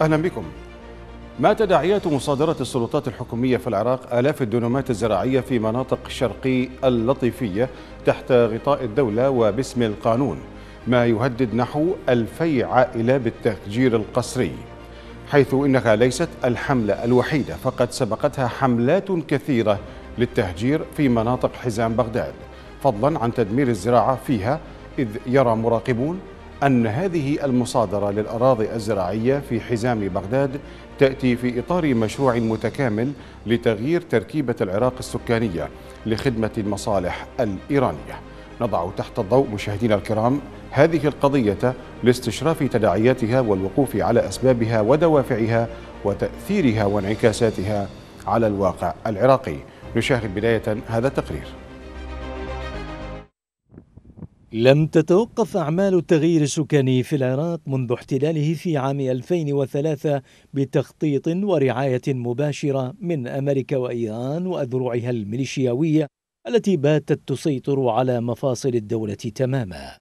أهلا بكم. ما تداعيات مصادرة السلطات الحكومية في العراق آلاف الدونمات الزراعية في مناطق شرقي اللطيفية تحت غطاء الدولة وباسم القانون ما يهدد نحو ألفي عائلة بالتهجير القسري حيث إنها ليست الحملة الوحيدة فقد سبقتها حملات كثيرة للتهجير في مناطق حزام بغداد فضلا عن تدمير الزراعة فيها إذ يرى مراقبون أن هذه المصادرة للأراضي الزراعية في حزام بغداد تأتي في إطار مشروع متكامل لتغيير تركيبة العراق السكانية لخدمة المصالح الإيرانية. نضع تحت الضوء مشاهدينا الكرام هذه القضية لاستشراف تداعياتها والوقوف على أسبابها ودوافعها وتأثيرها وانعكاساتها على الواقع العراقي. نشاهد بداية هذا التقرير. لم تتوقف أعمال التغيير السكاني في العراق منذ احتلاله في عام 2003 بتخطيط ورعاية مباشرة من أمريكا وإيران وأذرعها الميليشياوية التي باتت تسيطر على مفاصل الدولة تماما.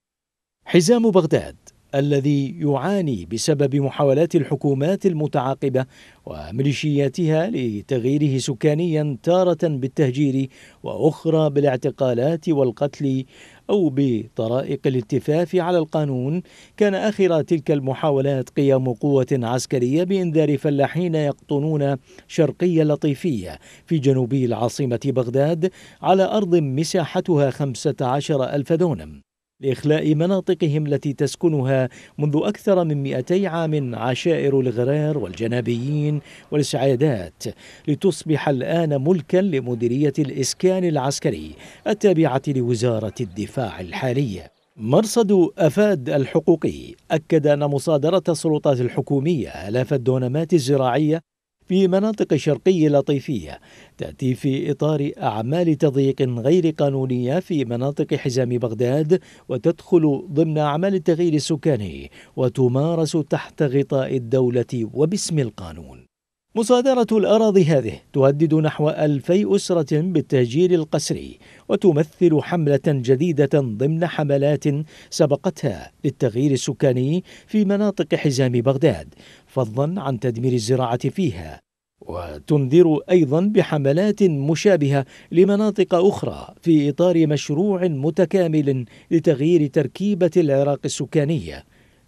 حزام بغداد الذي يعاني بسبب محاولات الحكومات المتعاقبة وميليشياتها لتغييره سكانيا تارة بالتهجير وأخرى بالاعتقالات والقتل أو بطرائق الالتفاف على القانون كان آخر تلك المحاولات قيام قوة عسكرية بإنذار فلاحين يقطنون شرقي لطيفية في جنوبي العاصمة بغداد على أرض مساحتها خمسة عشر ألف دونم. لإخلاء مناطقهم التي تسكنها منذ أكثر من 200 عام عشائر الغرار والجنابيين والإسعادات لتصبح الآن ملكا لمديرية الإسكان العسكري التابعة لوزارة الدفاع الحالية مرصد أفاد الحقوقي أكد أن مصادرة السلطات الحكومية آلاف الدونمات الزراعية في مناطق شرقي لطيفية تأتي في إطار أعمال تضييق غير قانونية في مناطق حزام بغداد وتدخل ضمن أعمال التغيير السكاني وتمارس تحت غطاء الدولة وباسم القانون. مصادرة الأراضي هذه تهدد نحو ألفي أسرة بالتهجير القسري وتمثل حملة جديدة ضمن حملات سبقتها للتغيير السكاني في مناطق حزام بغداد فضلا عن تدمير الزراعة فيها. وتنذر أيضا بحملات مشابهة لمناطق أخرى في إطار مشروع متكامل لتغيير تركيبة العراق السكانية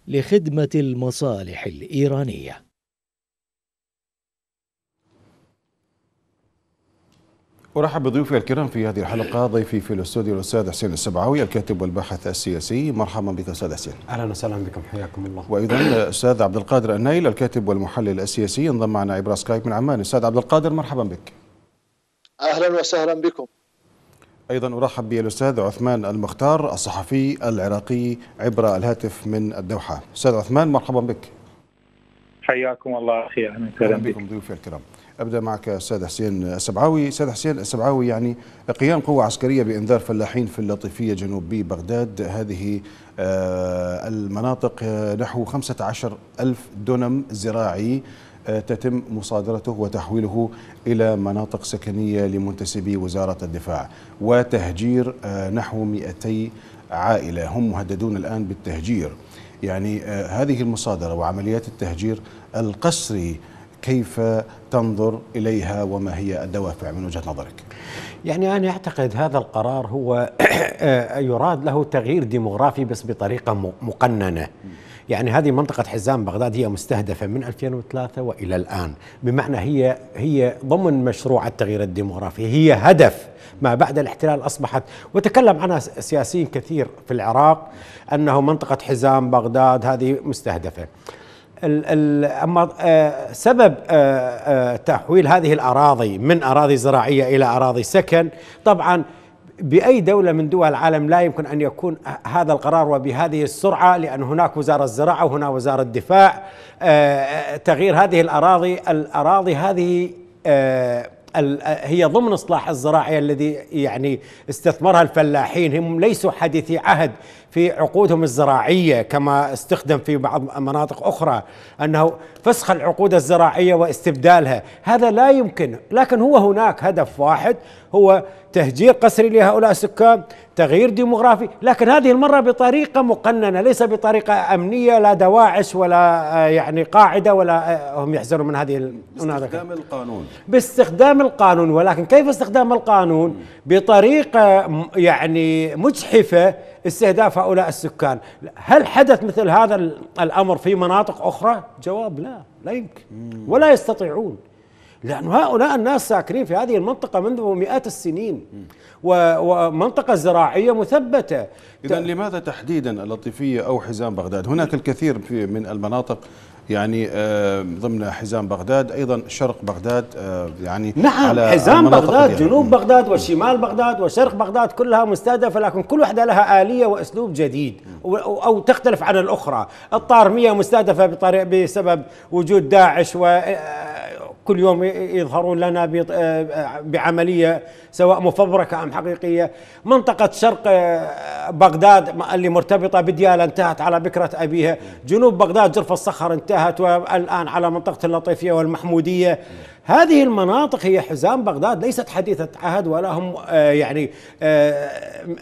لخدمة المصالح الإيرانية. أرحب بضيوفي الكرام في هذه الحلقة ضيفي في الأستوديو الأستاذ حسين السبعاوي الكاتب والباحث السياسي. مرحبا بك أستاذ حسين. أهلا وسهلا بكم حياكم الله. وأيضا الأستاذ عبد القادر النايل الكاتب والمحلل السياسي انضم معنا عبر سكايب من عمان. أستاذ عبد القادر مرحبا بك. أهلا وسهلا بكم. أيضا أرحب بالأستاذ عثمان المختار الصحفي العراقي عبر الهاتف من الدوحة. أستاذ عثمان مرحبا بك. حياكم الله أخي أهلا وسهلا بكم ضيوفي الكرام. أبدأ معك أستاذ حسين السبعاوي. أستاذ حسين السبعاوي يعني قيام قوة عسكرية بإنذار فلاحين في اللطيفية جنوبي بغداد هذه آه، المناطق آه، نحو 15 ألف دونم زراعي آه، تتم مصادرته وتحويله إلى مناطق سكنية لمنتسبي وزارة الدفاع وتهجير نحو 200 عائلة. هم مهددون الآن بالتهجير. يعني هذه المصادرة وعمليات التهجير القسري كيف تنظر إليها وما هي الدوافع من وجهة نظرك؟ يعني أنا أعتقد هذا القرار هو يراد له تغيير ديموغرافي بس بطريقة مقننة. يعني هذه منطقة حزام بغداد هي مستهدفة من 2003 وإلى الآن. بمعنى هي هي ضمن مشروع التغيير الديموغرافي. هي هدف ما بعد الاحتلال أصبحت. وتكلم عنها سياسيين كثير في العراق أنه منطقة حزام بغداد هذه مستهدفة. أما آه، سبب آه، آه، تحويل هذه الأراضي من أراضي زراعية إلى أراضي سكن طبعا بأي دولة من دول العالم لا يمكن أن يكون هذا القرار وبهذه السرعة لأن هناك وزارة الزراعة وهنا وزارة الدفاع تغيير هذه الأراضي الأراضي هذه هي ضمن إصلاح الزراعي الذي يعني استثمرها الفلاحين هم ليسوا حديثي عهد في عقودهم الزراعية كما استخدم في بعض مناطق أخرى أنه فسخ العقود الزراعية واستبدالها. هذا لا يمكن لكن هو هناك هدف واحد هو تهجير قسري لهؤلاء السكان تغيير ديموغرافي. لكن هذه المرة بطريقة مقننة ليس بطريقة أمنية لا دواعش ولا آه، يعني قاعدة ولا آه، هم يحذرون من هذه باستخدام القانون. باستخدام القانون. ولكن كيف استخدام القانون؟ بطريقة يعني مجحفة استهداف هؤلاء السكان. هل حدث مثل هذا الأمر في مناطق أخرى؟ جواب لا لا يمكن. ولا يستطيعون. لأن هؤلاء الناس ساكنين في هذه المنطقة منذ مئات السنين. ومنطقة زراعية مثبتة. إذا لماذا تحديدا اللطيفية أو حزام بغداد؟ هناك الكثير من المناطق يعني آه، ضمن حزام بغداد أيضا شرق بغداد آه، يعني نعم على حزام بغداد يعني جنوب بغداد وشمال بغداد وشرق بغداد كلها مستهدفة لكن كل واحدة لها آلية وأسلوب جديد أو تختلف عن الأخرى. الطارمية مستهدفة بسبب وجود داعش و كل يوم يظهرون لنا آه، بعملية سواء مفبركة أم حقيقية. منطقة شرق آه، بغداد اللي مرتبطة بديالة انتهت على بكرة أبيها. جنوب بغداد جرف الصخر انتهت والآن على منطقة اللطيفية والمحمودية. هذه المناطق هي حزام بغداد ليست حديثة عهد ولا هم آه، يعني آه،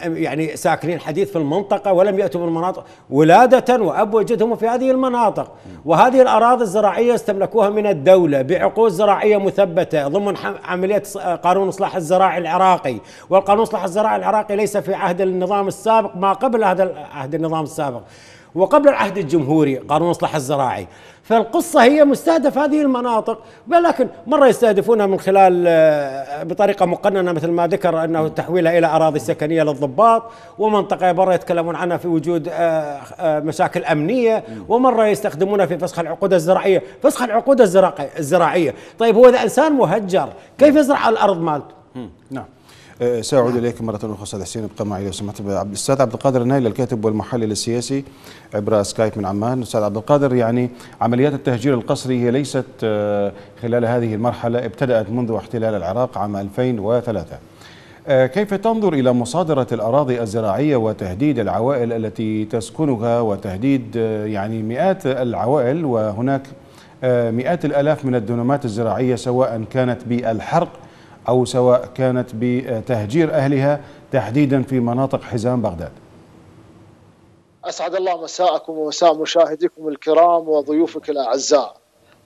يعني ساكنين حديث في المنطقة ولم يأتوا من المناطق ولادة وأب وجدهم في هذه المناطق. وهذه الأراضي الزراعية استملكوها من الدولة بعقود زراعية مثبتة ضمن عملية قانون إصلاح الزراعي العراقي. والقانون إصلاح الزراعي العراقي ليس في عهد النظام السابق ما قبل عهد النظام السابق. وقبل العهد الجمهوري قانون اصلاح الزراعي. فالقصة هي مستهدف هذه المناطق ولكن مرة يستهدفونها من خلال آه، بطريقة مقننة مثل ما ذكر أنه تحويلها إلى أراضي سكنية للضباط ومنطقة مرة يتكلمون عنها في وجود آه، آه، مشاكل أمنية ومرة يستخدمونها في فسخ العقود الزراعية. فسخ العقود الزراعية. طيب هو إذا إنسان مهجر كيف يزرع الأرض مالته؟ نعم. أه، سأعود إليك مرة أخرى أستاذ حسين ابقى معي لو سمحت. الأستاذ عبد القادر النايل الكاتب والمحلل السياسي عبر سكايب من عمان. أستاذ عبد القادر يعني عمليات التهجير القسري هي ليست أه، خلال هذه المرحلة ابتدأت منذ احتلال العراق عام 2003 أه، كيف تنظر إلى مصادرة الأراضي الزراعية وتهديد العوائل التي تسكنها وتهديد يعني مئات العوائل؟ وهناك مئات الآلاف من الدنومات الزراعية سواء كانت بالحرق أو سواء كانت بتهجير أهلها تحديدا في مناطق حزام بغداد. أسعد الله مساءكم ومساء مشاهديكم الكرام وضيوفك الأعزاء.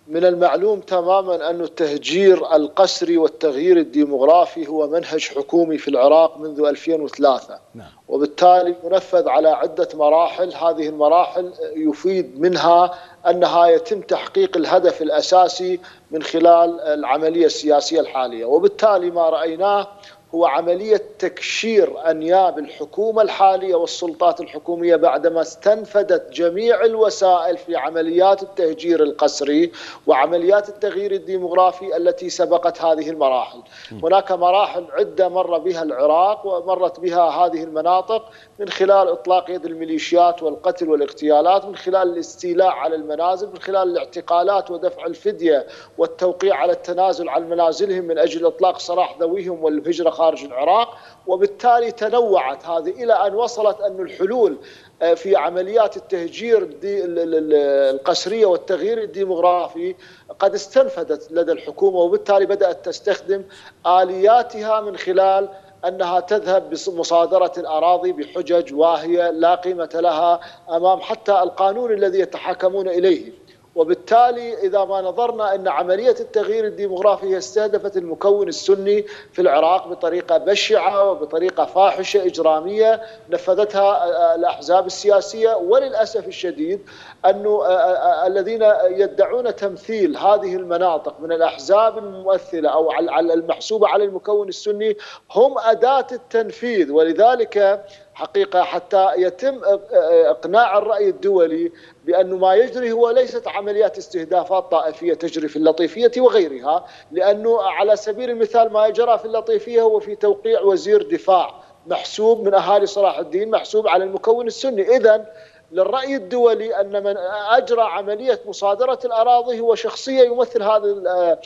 من المعلوم تماما أن التهجير القسري والتغيير الديمغرافي هو منهج حكومي في العراق منذ 2003 نعم. وبالتالي منفذ على عدة مراحل. هذه المراحل يفيد منها أنها يتم تحقيق الهدف الأساسي من خلال العملية السياسية الحالية. وبالتالي ما رأيناه هو عملية تكشير أنياب الحكومة الحالية والسلطات الحكومية بعدما استنفدت جميع الوسائل في عمليات التهجير القسري وعمليات التغيير الديمغرافي التي سبقت هذه المراحل. هناك مراحل عدة مر بها العراق ومرت بها هذه المناطق من خلال إطلاق يد الميليشيات والقتل والاغتيالات من خلال الاستيلاء على المنازل من خلال الاعتقالات ودفع الفدية والتوقيع على التنازل عن منازلهم من أجل إطلاق سراح ذويهم والهجرة خارج العراق وبالتالي تنوعت هذه إلى أن وصلت أن الحلول آه، في عمليات التهجير القسرية والتغيير الديمغرافي قد استنفدت لدى الحكومة وبالتالي بدأت تستخدم آلياتها من خلال أنها تذهب بمصادرة الأراضي بحجج واهية لا قيمة لها أمام حتى القانون الذي يتحاكمون إليه. وبالتالي إذا ما نظرنا أن عملية التغيير الديمغرافي استهدفت المكون السني في العراق بطريقة بشعة وبطريقة فاحشة إجرامية نفذتها الأحزاب السياسية. وللأسف الشديد أنه الذين يدعون تمثيل هذه المناطق من الأحزاب الممثلة أو المحسوبة على المكون السني هم أداة التنفيذ. ولذلك حقيقة حتى يتم إقناع الرأي الدولي بأن ما يجري هو ليست عمليات استهدافات طائفية تجري في اللطيفية وغيرها لأنه على سبيل المثال ما يجرى في اللطيفية هو في توقيع وزير دفاع محسوب من أهالي صلاح الدين محسوب على المكون السني. إذا للرأي الدولي أن من أجرى عملية مصادرة الأراضي هو شخصية يمثل هذا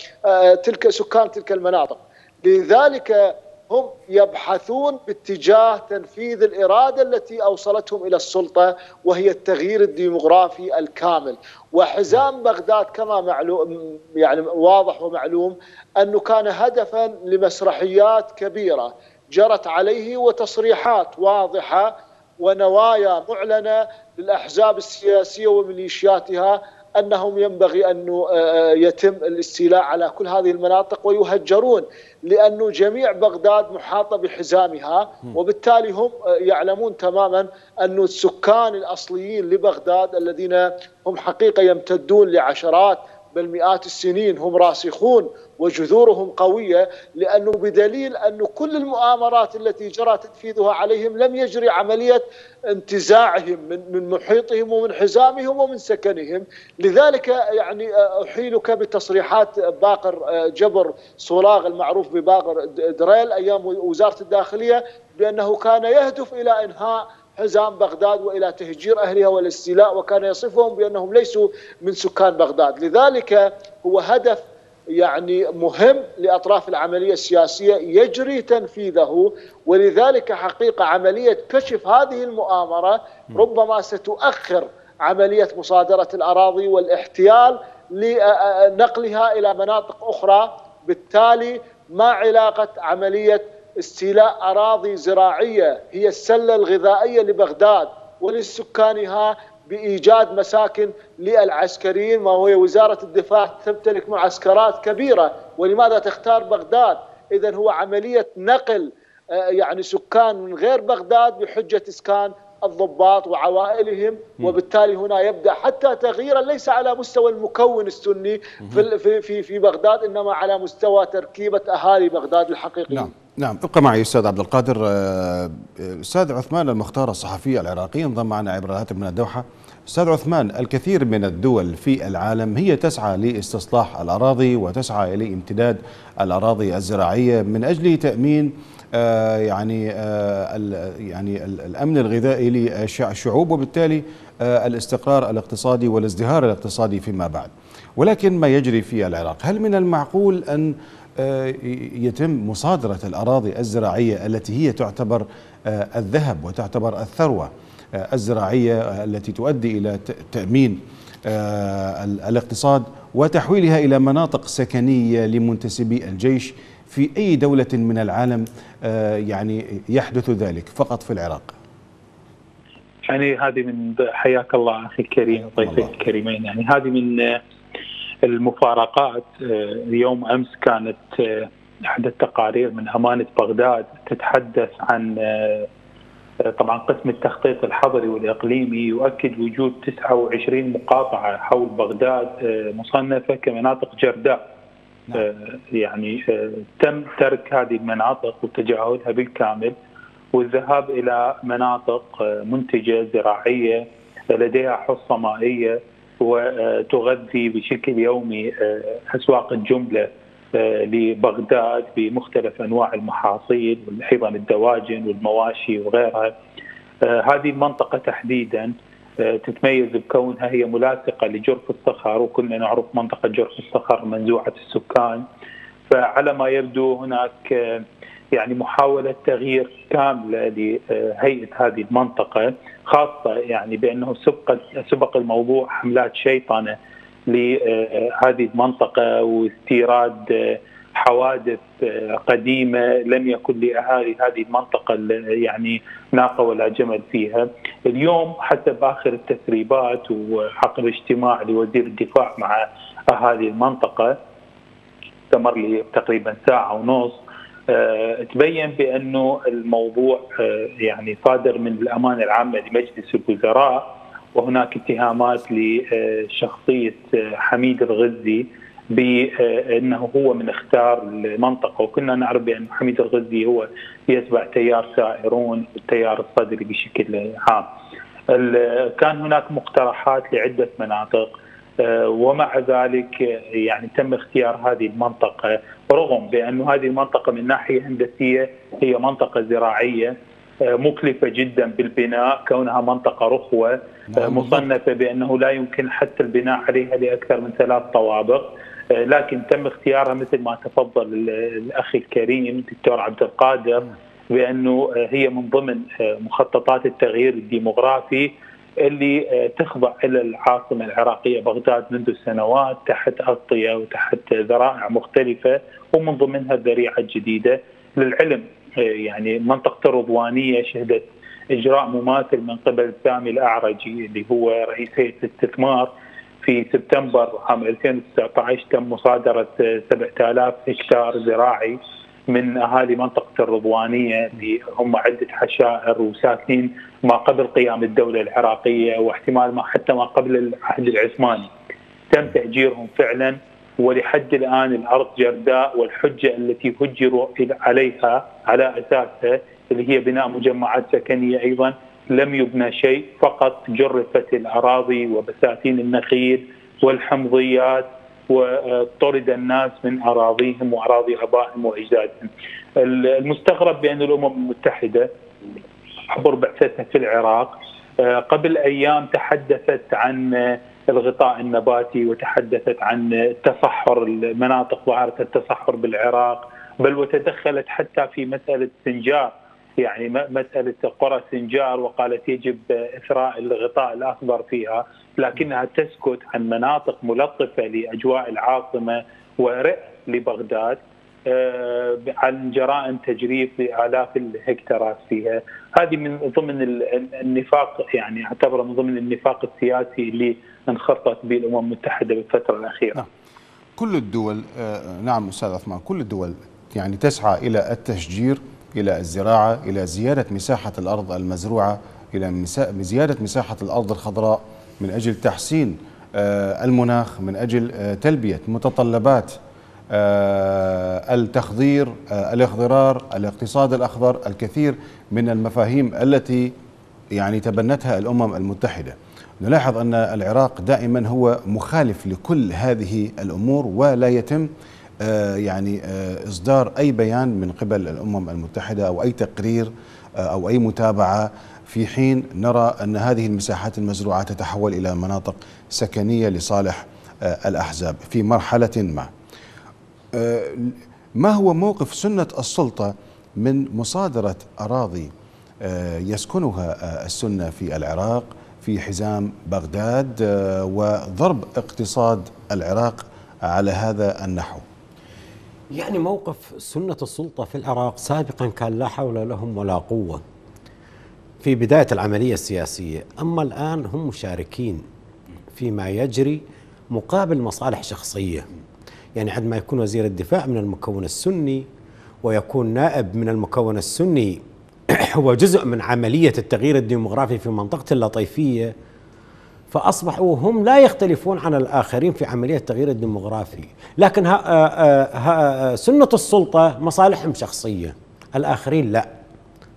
تلك سكان تلك المناطق. لذلك هم يبحثون باتجاه تنفيذ الإرادة التي أوصلتهم إلى السلطة وهي التغيير الديمغرافي الكامل. وحزام بغداد كما معلوم يعني واضح ومعلوم أنه كان هدفا لمسرحيات كبيرة جرت عليه وتصريحات واضحة ونوايا معلنة للأحزاب السياسية وميليشياتها أنهم ينبغي أن آه، آه، يتم الاستيلاء على كل هذه المناطق ويهجرون لأن جميع بغداد محاطة بحزامها وبالتالي هم آه، يعلمون تماما أن السكان الأصليين لبغداد الذين هم حقيقة يمتدون لعشرات بل مئات السنين هم راسخون وجذورهم قوية لأنه بدليل انه كل المؤامرات التي جرى تنفيذها عليهم لم يجري عملية انتزاعهم من من محيطهم ومن حزامهم ومن سكنهم، لذلك يعني أحيلك بتصريحات باقر جبر صولاغ المعروف بباقر دريل أيام وزارة الداخلية بأنه كان يهدف إلى إنهاء حزام بغداد وإلى تهجير أهلها والاستيلاء وكان يصفهم بأنهم ليسوا من سكان بغداد، لذلك هو هدف يعني مهم لأطراف العملية السياسية يجري تنفيذه ولذلك حقيقة عملية كشف هذه المؤامرة ربما ستؤخر عملية مصادرة الأراضي والاحتيال لنقلها إلى مناطق أخرى بالتالي ما علاقة عملية استيلاء أراضي زراعية هي السلة الغذائية لبغداد ولسكانها بإيجاد مساكن للعسكريين ما هو وزارة الدفاع تمتلك معسكرات كبيرة ولماذا تختار بغداد؟ اذا هو عملية نقل آه، يعني سكان من غير بغداد بحجة إسكان الضباط وعوائلهم وبالتالي هنا يبدأ حتى تغييرا ليس على مستوى المكون السني في في في بغداد إنما على مستوى تركيبة أهالي بغداد الحقيقيين. نعم. نعم ابقى معي أستاذ عبد القادر. آه، أستاذ عثمان المختار الصحفي العراقي انضم معنا عبر الهاتف من الدوحة. أستاذ عثمان الكثير من الدول في العالم هي تسعى لاستصلاح الأراضي وتسعى إلى امتداد الأراضي الزراعية من أجل تأمين آه، يعني آه، يعني الأمن الغذائي للشعوب وبالتالي الاستقرار الاقتصادي والازدهار الاقتصادي فيما بعد. ولكن ما يجري في العراق؟ هل من المعقول أن آه، يتم مصادرة الأراضي الزراعية التي هي تعتبر آه، الذهب وتعتبر الثروة آه، الزراعية التي تؤدي إلى تأمين الاقتصاد وتحويلها إلى مناطق سكنية لمنتسبي الجيش في أي دولة من العالم يعني يحدث ذلك فقط في العراق. يعني هذه من حياك الله أخي الكريم ضيفي الكريمين يعني هذه من المفارقات آه، يوم أمس كانت آه، احدى التقارير من أمانة بغداد تتحدث عن آه، طبعا قسم التخطيط الحضري والإقليمي يؤكد وجود 29 مقاطعة حول بغداد مصنفة كمناطق جرداء نعم. يعني تم ترك هذه المناطق وتجاهلها بالكامل والذهاب إلى مناطق منتجة زراعية لديها حصة مائية وتغذي بشكل يومي آه، أسواق الجملة آه، لبغداد بمختلف أنواع المحاصيل وأيضا الدواجن والمواشي وغيرها. آه، هذه المنطقة تحديدا تتميز بكونها هي ملاصقة لجرف الصخر وكلنا نعرف منطقة جرف الصخر منزوعة السكان فعلى ما يبدو هناك يعني محاولة تغيير كاملة لهيئة هذه المنطقة خاصة يعني بأنه سبق سبق الموضوع حملات شيطنة لهذه المنطقة واستيراد حوادث قديمة لم يكن لأهالي هذه المنطقة يعني ناقه ولا جمل فيها، اليوم حسب اخر التسريبات وعقب اجتماع لوزير الدفاع مع أهالي المنطقة استمر لي تقريبا ساعة ونص آه، تبين بأنه الموضوع آه، يعني صادر من الأمانة العامة لمجلس الوزراء وهناك اتهامات لشخصية آه، حميد الغزي بانه هو من اختار المنطقة وكنا نعرف بأن حميد الغزي هو يتبع تيار سائرون التيار الصدري بشكل عام. كان هناك مقترحات لعدة مناطق آه، ومع ذلك يعني تم اختيار هذه المنطقة رغم بأن هذه المنطقة من ناحية هندسية هي منطقة زراعية آه، مكلفة جدا بالبناء كونها منطقة رخوة آه، نعم، مصنفة بأنه لا يمكن حتى البناء عليها لأكثر من ثلاث طوابق لكن تم اختيارها مثل ما تفضل الأخ الكريم الدكتور عبد القادر بأنه هي من ضمن مخططات التغيير الديموغرافي اللي آه، تخضع إلى العاصمة العراقية بغداد منذ سنوات تحت أغطية وتحت ذرائع مختلفة ومن ضمنها الذريعه الجديده للعلم. يعني منطقة الرضوانيه شهدت إجراء مماثل من قبل سامي الأعرجي اللي هو رئيس هيئة الاستثمار. في سبتمبر عام 2019 تم مصادرة 7000 هكتار زراعي. من أهالي منطقة الرضوانية اللي هم عدة حشائر وساكنين ما قبل قيام الدولة العراقية واحتمال ما حتى ما قبل العهد العثماني. تم تاجيرهم فعلا ولحد الآن الأرض جرداء والحجة التي هجروا عليها على أساسها اللي هي بناء مجمعات سكنية أيضا لم يبنى شيء فقط جرفت الأراضي وبساتين النخيل والحمضيات وطرد الناس من أراضيهم وأراضي أبائهم وأجدادهم. المستغرب بأن الأمم المتحدة عبر بعثتها في العراق قبل أيام تحدثت عن الغطاء النباتي وتحدثت عن تصحر المناطق ظاهرة التصحر بالعراق بل وتدخلت حتى في مسألة سنجار يعني مسألة قرى سنجار وقالت يجب إثراء الغطاء الاخضر فيها لكنها تسكت عن مناطق ملطفة لأجواء العاصمة ورئ لبغداد آه، عن جرائم تجريف لآلاف الهكتارات فيها، هذه من ضمن النفاق يعني اعتبره من ضمن النفاق السياسي اللي انخرطت به الأمم المتحدة بالفترة الأخيرة. نعم. كل الدول آه، نعم أستاذ عثمان كل الدول يعني تسعى إلى التشجير إلى الزراعة إلى زيادة مساحة الأرض المزروعة إلى زيادة مساحة الأرض الخضراء من أجل تحسين آه، المناخ من أجل تلبية متطلبات آه، التخضير آه، الاخضرار الاقتصاد الأخضر الكثير من المفاهيم التي يعني تبنتها الأمم المتحدة. نلاحظ أن العراق دائما هو مخالف لكل هذه الأمور ولا يتم آه، يعني إصدار أي بيان من قبل الأمم المتحدة أو أي تقرير أو أي متابعة في حين نرى أن هذه المساحات المزروعة تتحول إلى مناطق سكنية لصالح الأحزاب في مرحلة ما. آه، ما هو موقف سنة السلطة من مصادرة أراضي آه، يسكنها آه، السنة في العراق في حزام بغداد وضرب اقتصاد العراق على هذا النحو يعني موقف سنة السلطة في العراق سابقا كان لا حول لهم ولا قوة. في بداية العملية السياسية أما الآن هم مشاركين فيما يجري مقابل مصالح شخصية. يعني عندما يكون وزير الدفاع من المكون السني ويكون نائب من المكون السني هو جزء من عملية التغيير الديمغرافي في منطقة اللطيفية فأصبحوا هم لا يختلفون عن الآخرين في عملية التغيير الديمغرافي لكن ها ها سنة السلطة مصالحهم شخصية الآخرين لا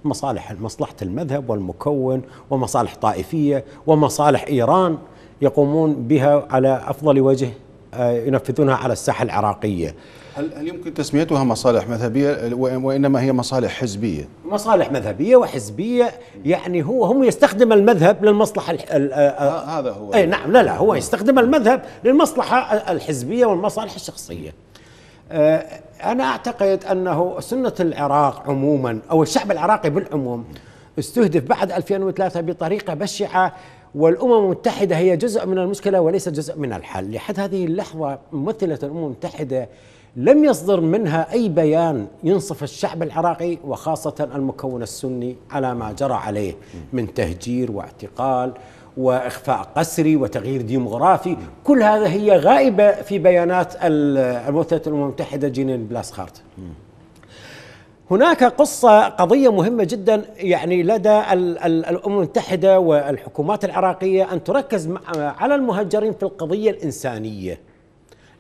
مصالح مصلحة المذهب والمكون ومصالح طائفية ومصالح إيران يقومون بها على أفضل وجه آه، ينفذونها على الساحة العراقية. هل هل يمكن تسميتها مصالح مذهبية وإنما هي مصالح حزبية؟ مصالح مذهبية وحزبية يعني هو هم يستخدم المذهب للمصلحة آه، آه، هذا هو اي نعم لا لا هو يستخدم المذهب للمصلحة الحزبية والمصالح الشخصية. أنا أعتقد أنه سنة العراق عموما أو الشعب العراقي بالعموم استهدف بعد 2003 بطريقة بشعة والأمم المتحدة هي جزء من المشكلة وليس جزء من الحل، لحد هذه اللحظة ممثلة الأمم المتحدة لم يصدر منها أي بيان ينصف الشعب العراقي وخاصة المكون السني على ما جرى عليه من تهجير واعتقال وإخفاء قسري وتغيير ديمغرافي، كل هذا هي غائبة في بيانات الممثله الامم المتحدة جينين بلاسخارت. هناك قصة قضية مهمة جدا يعني لدى الأمم المتحدة والحكومات العراقية أن تركز على المهجرين في القضية الإنسانية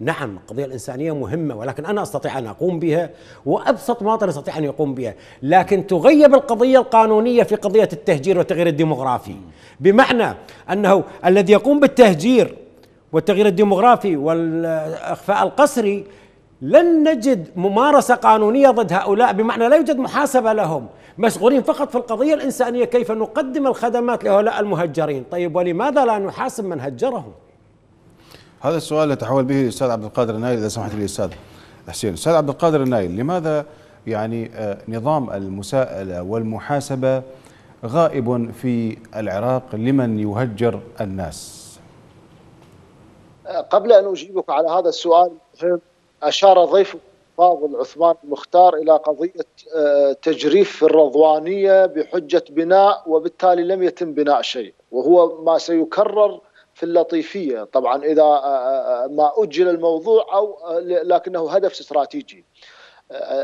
نعم القضية الإنسانية مهمة ولكن أنا أستطيع أن أقوم بها وأبسط مواطن يستطيع أن يقوم بها لكن تغيب القضية القانونية في قضية التهجير والتغيير الديمغرافي بمعنى أنه الذي يقوم بالتهجير والتغيير الديمغرافي والإخفاء القسري لن نجد ممارسة قانونية ضد هؤلاء بمعنى لا يوجد محاسبة لهم مشغولين فقط في القضية الإنسانية كيف نقدم الخدمات لهؤلاء المهجرين. طيب ولماذا لا نحاسب من هجرهم؟ هذا السؤال يتحول به الأستاذ عبد القادر النايل إذا سمحت لي أستاذ حسين. أستاذ عبد القادر النايل لماذا يعني آه، نظام المساءلة والمحاسبة غائب في العراق لمن يهجر الناس؟ قبل أن أجيبك على هذا السؤال أشار ضيف فاضل عثمان المختار إلى قضية آه، تجريف الرضوانية بحجة بناء وبالتالي لم يتم بناء شيء وهو ما سيكرر في اللطيفية. طبعا إذا آه، آه، ما أجل الموضوع أو لكنه هدف استراتيجي.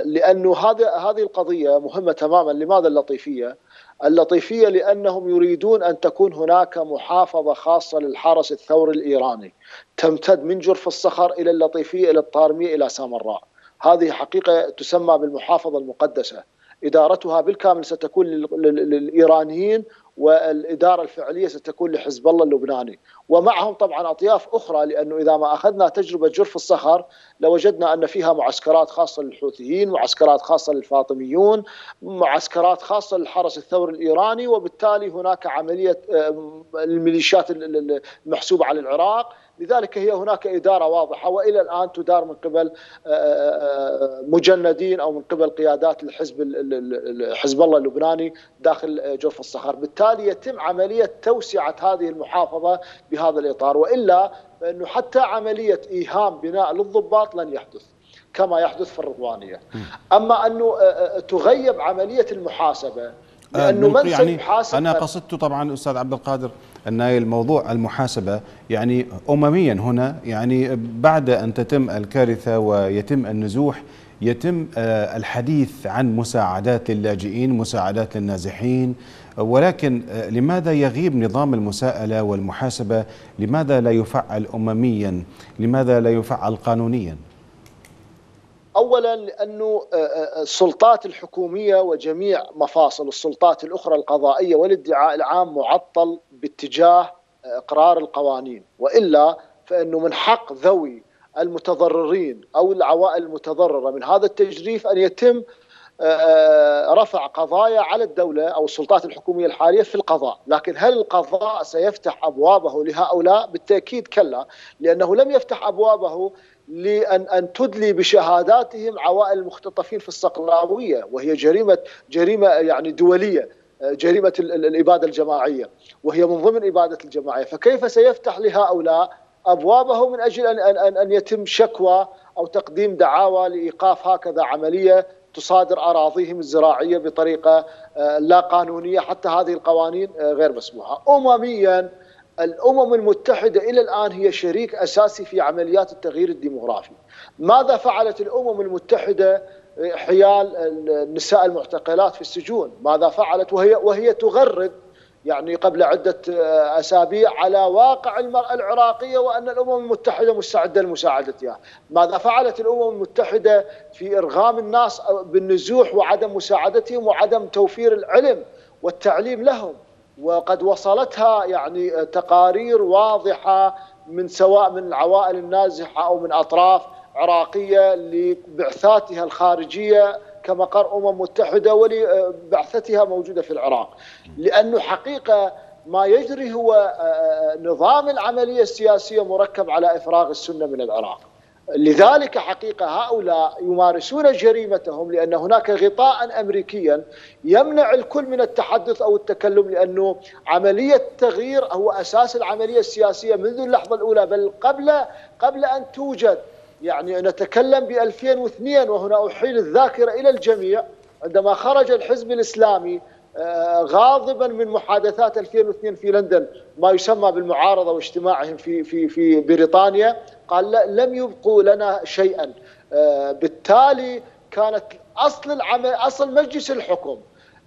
لأنه هذا هذه القضية مهمة تماما. لماذا اللطيفية؟ اللطيفية لأنهم يريدون أن تكون هناك محافظة خاصة للحرس الثوري الإيراني. تمتد من جرف الصخر إلى اللطيفية إلى الطارمية إلى سامراء. هذه حقيقة تسمى بالمحافظة المقدسة. إدارتها بالكامل ستكون للإيرانيين والإدارة الفعلية ستكون لحزب الله اللبناني. ومعهم طبعا أطياف أخرى لأنه إذا ما أخذنا تجربة جرف الصخر لوجدنا أن فيها معسكرات خاصة للحوثيين، معسكرات خاصة للفاطميون، معسكرات خاصة للحرس الثوري الإيراني وبالتالي هناك عملية الميليشيات المحسوبه على العراق. لذلك هي هناك إدارة واضحة وإلى الآن تدار من قبل آه، آه، مجندين أو من قبل قيادات الحزب حزب الله اللبناني داخل جوف الصخر. بالتالي يتم عملية توسعة هذه المحافظة بهذا الإطار. وإلا فإنه حتى عملية إيهام بناء للضباط لن يحدث كما يحدث في الرضوانية. أما أنه آه، تغيب عملية المحاسبة لأنه من يعني أنا قصدت طبعا أستاذ عبد القادر أن الموضوع المحاسبة يعني أمميا هنا يعني بعد أن تتم الكارثة ويتم النزوح يتم آه، الحديث عن مساعدات للاجئين مساعدات للنازحين ولكن آه، لماذا يغيب نظام المساءلة والمحاسبة؟ لماذا لا يفعل أمميا؟ لماذا لا يفعل قانونيا؟ اولا لأنه آه، السلطات الحكومية وجميع مفاصل السلطات الأخرى القضائية والادعاء العام معطل باتجاه إقرار القوانين. وإلا فإنه من حق ذوي المتضررين أو العوائل المتضررة من هذا التجريف أن يتم آه، رفع قضايا على الدولة أو السلطات الحكومية الحالية في القضاء، لكن هل القضاء سيفتح أبوابه لهؤلاء؟ بالتأكيد كلا، لأنه لم يفتح أبوابه لأن أن تدلي بشهاداتهم عوائل المختطفين في الصقلاويه وهي جريمة جريمة يعني دولية. جريمة الإبادة الجماعية وهي من ضمن إبادة الجماعية فكيف سيفتح لهؤلاء أبوابه من أجل ان ان ان يتم شكوى أو تقديم دعاوى لإيقاف هكذا عملية تصادر أراضيهم الزراعية بطريقة آه، لا قانونية حتى هذه القوانين آه، غير مسموحة امميا الأمم المتحدة إلى الآن هي شريك أساسي في عمليات التغيير الديمغرافي. ماذا فعلت الأمم المتحدة حيال النساء المعتقلات في السجون؟ ماذا فعلت وهي وهي تغرد يعني قبل عدة أسابيع على واقع المرأة العراقية وأن الأمم المتحدة مستعدة لمساعدتها. ماذا فعلت الأمم المتحدة في إرغام الناس بالنزوح وعدم مساعدتهم وعدم توفير العلم والتعليم لهم؟ وقد وصلتها يعني تقارير واضحة من سواء من العوائل النازحة أو من أطراف عراقية لبعثاتها الخارجية كمقر أمم متحدة ولبعثتها موجودة في العراق. لأنه حقيقة ما يجري هو آه، آه، نظام العملية السياسية مركب على إفراغ السنة من العراق. لذلك حقيقة هؤلاء يمارسون جريمتهم لأن هناك غطاء أمريكيا يمنع الكل من التحدث أو التكلم لأنه عملية التغيير هو أساس العملية السياسية منذ اللحظة الأولى بل قبل قبل أن توجد يعني نتكلم ب 2002 وهنا أحيل الذاكرة إلى الجميع عندما خرج الحزب الإسلامي آه، غاضبا من محادثات 2002 في لندن ما يسمى بالمعارضة واجتماعهم في في في بريطانيا قال لم يبقوا لنا شيئا. آه، بالتالي كانت أصل العمل أصل مجلس الحكم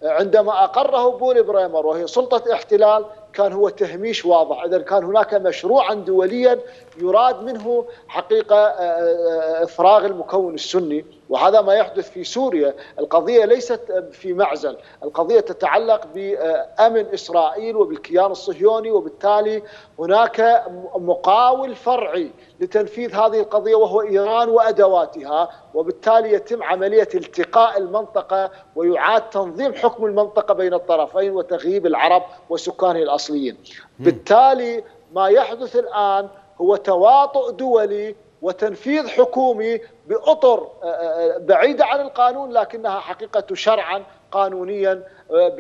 آه، عندما أقره بول بريمر وهي سلطة احتلال كان هو تهميش واضح. إذا كان هناك مشروعا دوليا يراد منه حقيقة آه، آه، إفراغ المكون السني. وهذا ما يحدث في سوريا. القضية ليست في معزل. القضية تتعلق بأمن إسرائيل وبالكيان الصهيوني وبالتالي هناك مقاول فرعي لتنفيذ هذه القضية وهو إيران وأدواتها. وبالتالي يتم عملية التقاء المنطقة ويعاد تنظيم حكم المنطقة بين الطرفين وتغييب العرب وسكانها الأصليين بالتالي ما يحدث الآن هو تواطؤ دولي وتنفيذ حكومي بأطر آه، آه، بعيده عن القانون لكنها حقيقة شرعا قانونيا آه،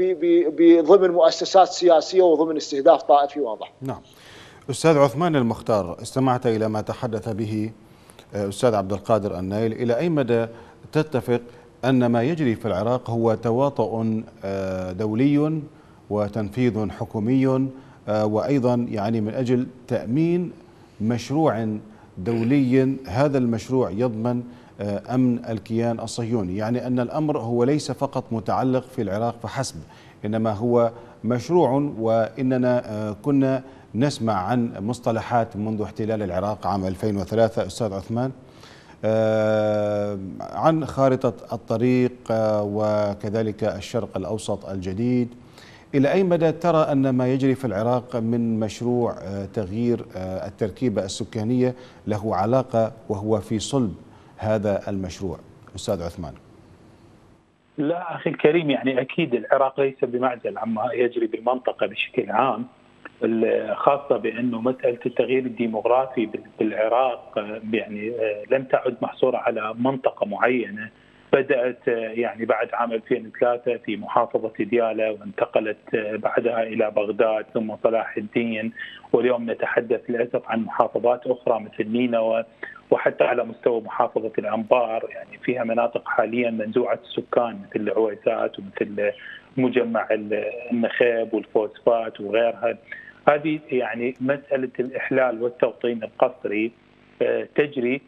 بضمن مؤسسات سياسية وضمن استهداف طائفي واضح. نعم. أستاذ عثمان المختار استمعت إلى ما تحدث به أستاذ عبد القادر النايل إلى أي مدى تتفق أن ما يجري في العراق هو تواطؤ دولي وتنفيذ حكومي وأيضا يعني من أجل تأمين مشروع دولي هذا المشروع يضمن أمن الكيان الصهيوني، يعني أن الأمر هو ليس فقط متعلق في العراق فحسب، إنما هو مشروع وإننا كنا نسمع عن مصطلحات منذ احتلال العراق عام 2003 أستاذ عثمان عن خارطة الطريق وكذلك الشرق الأوسط الجديد. إلى أي مدى ترى أن ما يجري في العراق من مشروع تغيير التركيبة السكانية له علاقة وهو في صلب هذا المشروع؟ أستاذ عثمان. لا أخي الكريم يعني أكيد العراق ليس بمعزل عما يجري بالمنطقة بشكل عام خاصة بأنه مسألة التغيير الديموغرافي بالعراق يعني لم تعد محصورة على منطقة معينة. بدأت يعني بعد عام 2003 في محافظة دياله وانتقلت بعدها إلى بغداد ثم صلاح الدين. واليوم نتحدث للأسف عن محافظات أخرى مثل نينوى وحتى على مستوى محافظة الأنبار. يعني فيها مناطق حاليا منزوعة السكان مثل العويسات ومثل مجمع النخيب والفوسفات وغيرها. هذه يعني مسألة الإحلال والتوطين القسري تجري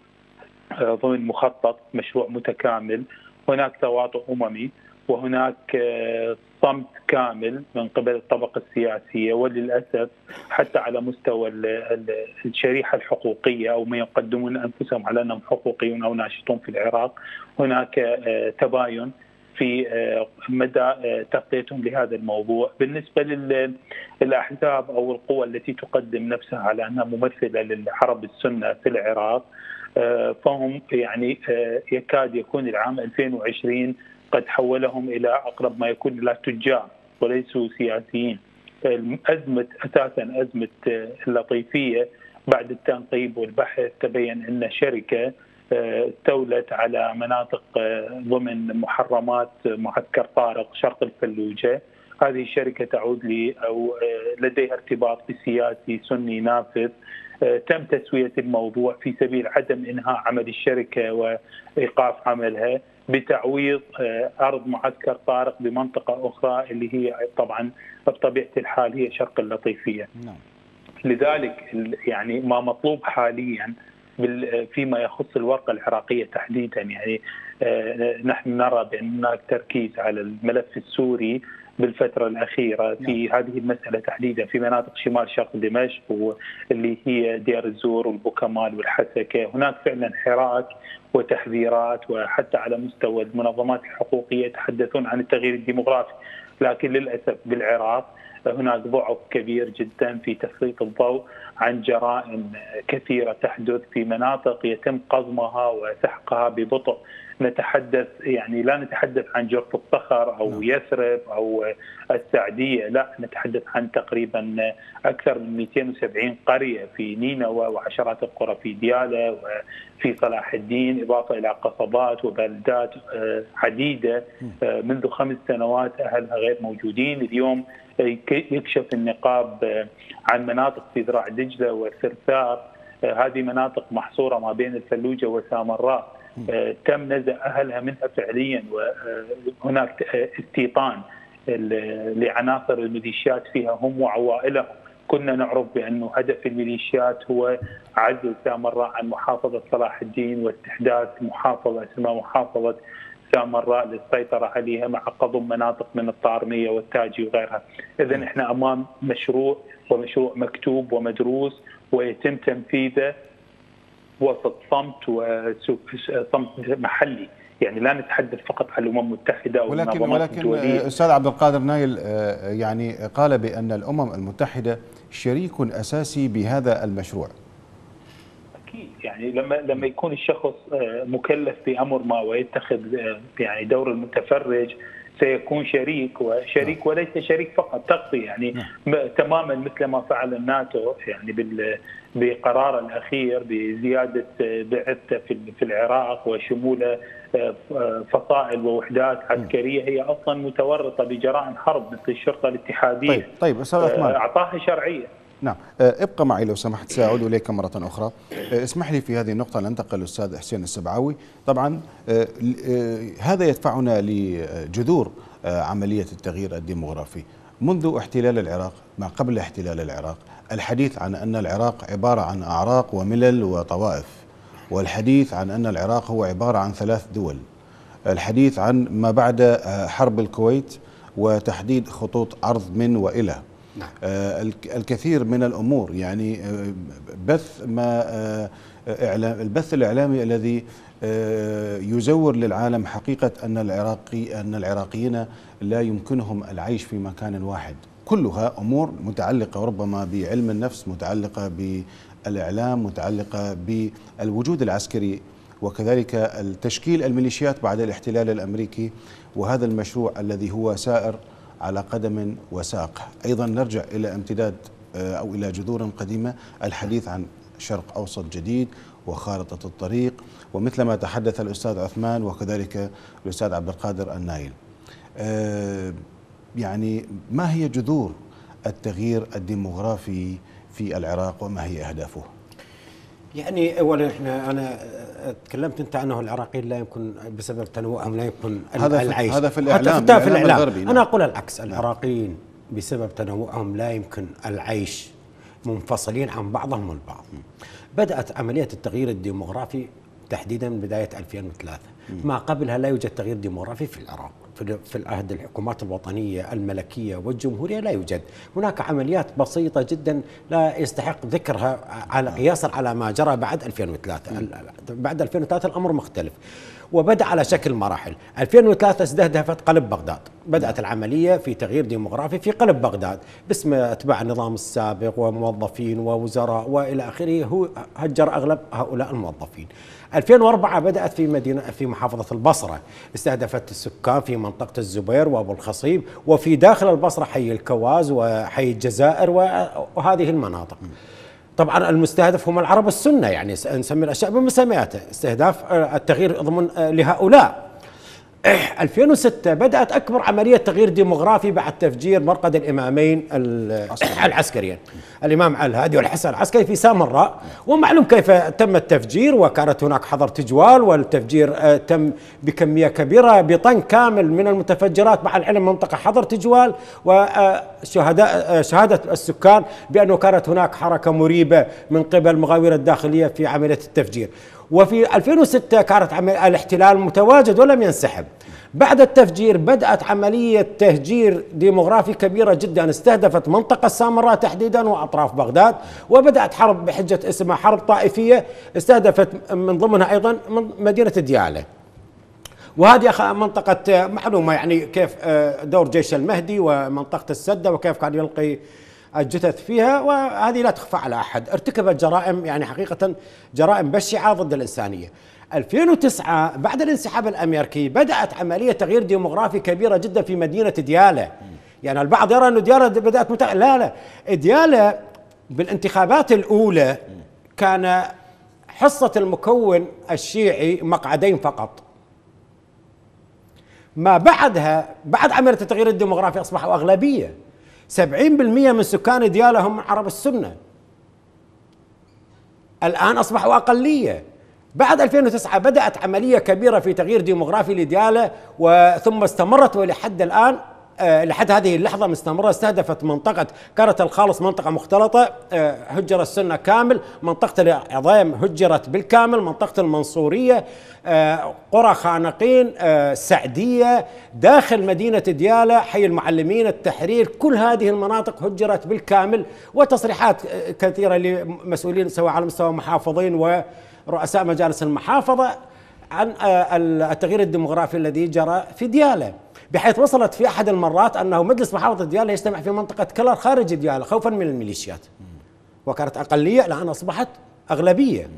ضمن مخطط مشروع متكامل هناك تواطؤ أممي وهناك صمت كامل من قبل الطبقة السياسية وللأسف حتى على مستوى الشريحة الحقوقية أو من يقدمون أنفسهم على أنهم حقوقيون أو ناشطون في العراق هناك تباين في مدى تغطيتهم لهذا الموضوع. بالنسبة للأحزاب أو القوى التي تقدم نفسها على أنها ممثلة للعرب السنة في العراق فهم يعني يكاد يكون العام 2020 قد حولهم إلى أقرب ما يكون إلى تجار وليسوا سياسيين. ازمه أساسا أزمة اللطيفية بعد التنقيب والبحث تبين أن شركة استولت على مناطق ضمن محرمات معسكر طارق شرق الفلوجة هذه الشركة تعود لي أو لديها ارتباط بسياسي سني نافذ تم تسوية الموضوع في سبيل عدم إنهاء عمل الشركة وإيقاف عملها بتعويض ارض معسكر طارق بمنطقة أخرى اللي هي طبعا بطبيعة الحال هي شرق اللطيفية. نعم. لذلك يعني ما مطلوب حاليا فيما يخص الورقة العراقية تحديدا يعني نحن نرى بأن هناك تركيز على الملف السوري بالفترة الأخيرة في نعم. هذه المسألة تحديدا في مناطق شمال شرق دمشق واللي هي دير الزور والبوكمال والحسكة، هناك فعلا حراك وتحذيرات وحتى على مستوى المنظمات الحقوقية يتحدثون عن التغيير الديموغرافي، لكن للأسف بالعراق هناك ضعف كبير جدا في تسليط الضوء عن جرائم كثيرة تحدث في مناطق يتم قضمها وسحقها ببطء نتحدث يعني لا نتحدث عن جرف الصخر أو يثرب أو السعديه لا نتحدث عن تقريبا أكثر من 270 قرية في نينوى وعشرات القرى في دياله وفي صلاح الدين إضافة إلى قصبات وبلدات عديده منذ خمس سنوات أهلها غير موجودين. اليوم يكشف النقاب عن مناطق في ذراع دجلة والثرثار. هذه مناطق محصورة ما بين الفلوجة وسامراء. تم نزع أهلها منها فعليا وهناك استيطان لعناصر الميليشيات فيها هم وعوائلهم. كنا نعرف بانه هدف الميليشيات هو عزل سامراء عن محافظة صلاح الدين واستحداث محافظة اسمها محافظة سامراء للسيطرة عليها مع قضم مناطق من الطارمية والتاجي وغيرها، اذا إحنا أمام مشروع ومشروع مكتوب ومدروس ويتم تنفيذه وسط صمت وصمت محلي. يعني لا نتحدث فقط عن الأمم المتحدة ولكن ولكن الدولية. أستاذ عبد القادر نايل يعني قال بأن الأمم المتحدة شريك أساسي بهذا المشروع. أكيد. يعني لما لما يكون الشخص مكلف بأمر ما ويتخذ يعني دور المتفرج سيكون شريك وشريك وليس شريك فقط تغطي يعني تماما مثل ما فعل الناتو يعني بال بقراره الأخير بزيادة بعثته في العراق وشموله فصائل ووحدات عسكرية هي أصلا متورطة بجرائم حرب مثل الشرطة الاتحادية. طيب طيب أستاذ عثمان. أعطاها شرعيه نعم. آه، ابقى معي لو سمحت سأعود إليك مرة أخرى. آه، اسمح لي في هذه النقطة أن أنتقل للأستاذ حسين السبعاوي. طبعا آه، هذا يدفعنا لجذور عملية التغيير الديمغرافي منذ احتلال العراق ما قبل احتلال العراق الحديث عن أن العراق عبارة عن أعراق وملل وطوائف والحديث عن أن العراق هو عبارة عن ثلاث دول الحديث عن ما بعد حرب الكويت وتحديد خطوط عرض من وإلى. نعم. آه، الكثير من الأمور يعني آه، بث ما آه، اعلام البث الإعلامي الذي يزور للعالم حقيقة أن العراقي أن العراقيين لا يمكنهم العيش في مكان واحد كلها أمور متعلقة ربما بعلم النفس متعلقة بالإعلام متعلقة بالوجود العسكري وكذلك التشكيل الميليشيات بعد الاحتلال الأمريكي وهذا المشروع الذي هو سائر على قدم وساق أيضا نرجع إلى امتداد آه، أو إلى جذور قديمة الحديث عن شرق أوسط جديد وخارطة الطريق ومثل ما تحدث الأستاذ عثمان وكذلك الأستاذ عبد القادر النايل آه، يعني ما هي جذور التغيير الديموغرافي في العراق وما هي أهدافه؟ يعني اولا إحنا أنا تكلمت أنت عنه العراقيين لا يمكن بسبب تنوعهم لا يمكن هذا العيش. هذا في الإعلام حتى في الإعلام, الغربي أنا أقول العكس نعم. العراقيين بسبب تنوعهم لا يمكن العيش منفصلين عن بعضهم البعض. بدأت عملية التغيير الديموغرافي تحديدا بداية 2003 ما قبلها لا يوجد تغيير ديموغرافي في العراق. في العهد الحكومات الوطنية الملكية والجمهورية لا يوجد. هناك عمليات بسيطة جدا لا يستحق ذكرها على قياسا على ما جرى بعد 2003 بعد 2003 الأمر مختلف وبدأ على شكل مراحل. 2003 استهدفت قلب بغداد. بدأت العملية في تغيير ديموغرافي في قلب بغداد باسم أتباع النظام السابق وموظفين ووزراء وإلى آخره. هو هجر أغلب هؤلاء الموظفين. 2004 بدأت في مدينة في محافظة البصرة. استهدفت السكان في منطقة الزبير وأبو الخصيب وفي داخل البصرة حي الكواز وحي الجزائر وهذه المناطق. طبعا المستهدف هم العرب السنة يعني نسمي الأشياء بمسمياتها استهداف التغيير ضمن لهؤلاء. 2006 بدأت أكبر عملية تغيير ديموغرافي بعد تفجير مرقد الإمامين العسكريين. الإمام علي الهادي والحسن العسكري في سامراء ومعلوم كيف تم التفجير وكانت هناك حظر تجوال والتفجير آه، تم بكمية كبيرة بطن كامل من المتفجرات. مع العلم منطقة حظر تجوال وشهادة آه، شهادة السكان بأنه كانت هناك حركة مريبة من قبل المغاوير الداخلية في عملية التفجير. وفي 2006 كانت الاحتلال متواجد ولم ينسحب. بعد التفجير بدأت عملية تهجير ديموغرافي كبيرة جدا. استهدفت منطقة سامراء تحديدا وأطراف بغداد وبدأت حرب بحجة اسمها حرب طائفية استهدفت من ضمنها أيضا مدينة ديالى. وهذه منطقة معلومة يعني كيف آه، دور جيش المهدي ومنطقة السدة وكيف كان يلقي الجثث فيها وهذه لا تخفى على أحد. ارتكبت جرائم يعني حقيقة جرائم بشعة ضد الإنسانية. 2009 بعد الانسحاب الأمريكي بدأت عملية تغيير ديموغرافي كبيرة جدا في مدينة دياله يعني البعض يرى أن دياله بدأت مت... لا لا. دياله بالانتخابات الأولى كان حصة المكون الشيعي مقعدين فقط. ما بعدها بعد عملية التغيير الديموغرافي أصبحوا أغلبية. 70% من سكان ديالى هم عرب السنة. الآن أصبحوا أقلية. بعد 2009 بدأت عملية كبيرة في تغيير ديموغرافي لديالى وثم استمرت ولحد الآن لحد هذه اللحظة مستمرة استهدفت منطقة كانت الخالص منطقة مختلطة آه، هجر السنة كامل. منطقة العظيم هجرت بالكامل منطقة المنصورية آه، قرى خانقين سعدية داخل مدينة ديالى حي المعلمين التحرير كل هذه المناطق هجرت بالكامل. وتصريحات كثيرة لمسؤولين سواء على مستوى محافظين ورؤساء مجالس المحافظة عن التغيير الديمغرافي الذي جرى في ديالى. بحيث وصلت في أحد المرات أنه مجلس محافظة ديالى يجتمع في منطقة كلر خارج ديالى خوفا من الميليشيات. وكانت أقلية الآن أصبحت أغلبية.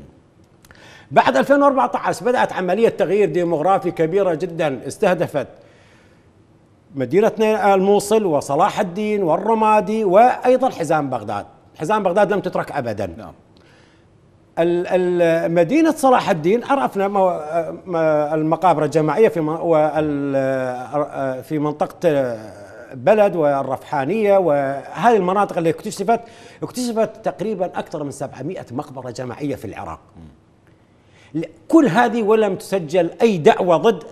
بعد 2014 بدأت عملية تغيير ديموغرافي كبيرة جدا استهدفت مدينة الموصل وصلاح الدين والرمادي وأيضا حزام بغداد. حزام بغداد لم تترك ابدا. نعم. مدينة صلاح الدين عرفنا المقابر الجماعية في في منطقة بلد والرفحانية وهذه المناطق اللي اكتشفت اكتشفت تقريبا أكثر من 700 مقبرة جماعية في العراق. كل هذه ولم تسجل أي دعوة ضد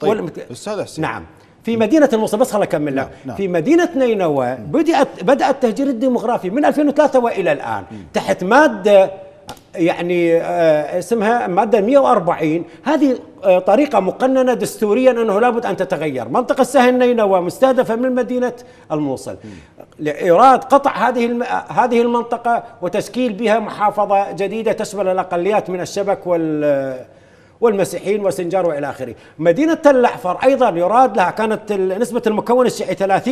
طيب ولم أستاذ حسين نعم. في مدينة الموصل بس خليني أكمل نعم. نعم. في مدينة نينوى بدأت بدأ التهجير الديمغرافي من 2003 وإلى الآن. تحت مادة يعني آه، اسمها مادة 140 هذه آه، طريقة مقننة دستوريا أنه لابد أن تتغير. منطقة سهل نينوى مستهدفة من مدينة الموصل. لإيراد قطع هذه هذه المنطقة وتشكيل بها محافظة جديدة تشمل الأقليات من الشبك وال والمسيحيين وسنجار وإلى آخره. مدينة تل احفر أيضا يراد لها كانت نسبة المكون الشيعي 30%